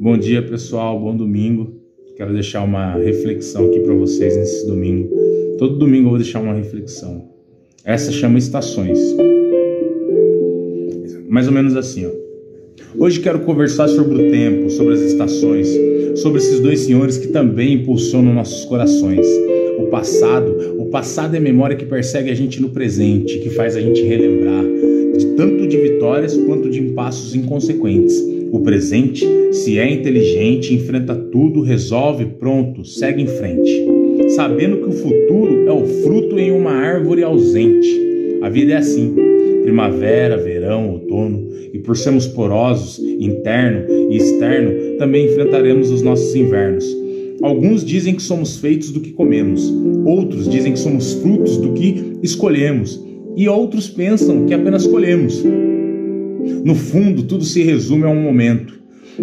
Bom dia, pessoal. Bom domingo. Quero deixar uma reflexão aqui para vocês nesse domingo. Todo domingo eu vou deixar uma reflexão. Essa chama estações. Mais ou menos assim, ó. Hoje quero conversar sobre o tempo, sobre as estações, sobre esses dois senhores que também impulsionam nossos corações. O passado, o passado é memória que persegue a gente no presente, que faz a gente relembrar de tanto de vitórias quanto de impassos inconsequentes. O presente, se é inteligente, enfrenta tudo, resolve, pronto, segue em frente. Sabendo que o futuro é o fruto em uma árvore ausente. A vida é assim: primavera, verão, outono, e por sermos porosos, interno e externo, também enfrentaremos os nossos invernos. Alguns dizem que somos feitos do que comemos, outros dizem que somos frutos do que escolhemos, e outros pensam que apenas colhemos. No fundo, tudo se resume a um momento,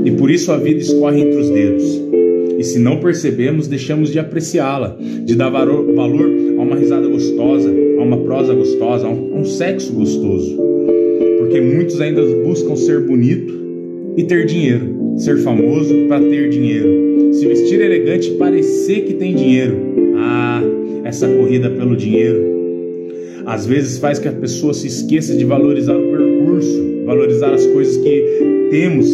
e por isso a vida escorre entre os dedos. E se não percebemos, deixamos de apreciá-la, de dar valor a uma risada gostosa, a uma prosa gostosa, a um, sexo gostoso. Porque muitos ainda buscam ser bonito e ter dinheiro, ser famoso para ter dinheiro, se vestir elegante e parecer que tem dinheiro. Ah, essa corrida pelo dinheiro às vezes faz que a pessoa se esqueça de valorizar o percurso, valorizar as coisas que temos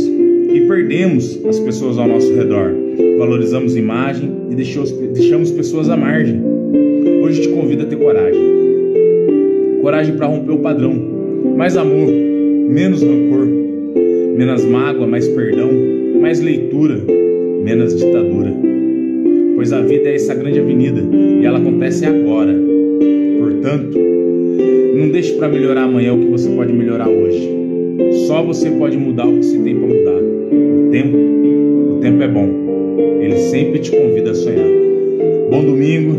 e perdemos as pessoas ao nosso redor. Valorizamos imagem e deixamos, pessoas à margem. Hoje te convido a ter coragem. Coragem para romper o padrão. Mais amor, menos rancor, menos mágoa, mais perdão, mais leitura, menos ditadura. Pois a vida é essa grande avenida e ela acontece agora. Portanto, não deixe para melhorar amanhã o que você pode melhorar hoje. Só você pode mudar o que se tem para mudar. O tempo, o tempo é bom. Ele sempre te convida a sonhar. Bom domingo,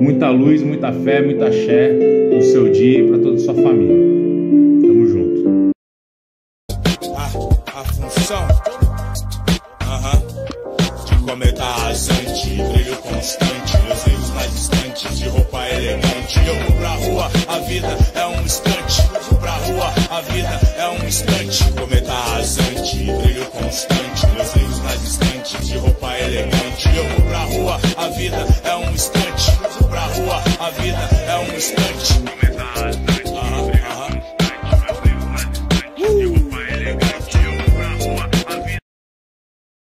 muita luz, muita fé, muita axé no seu dia e para toda a sua família. Tamo junto. A, a função uh -huh. de cometa rasante, brilho constante, os rios mais distantes, de roupa elegante. Eu vou pra rua, a vida é um instante. Pra rua, a vida é instante. Cometa rasante, brilho constante,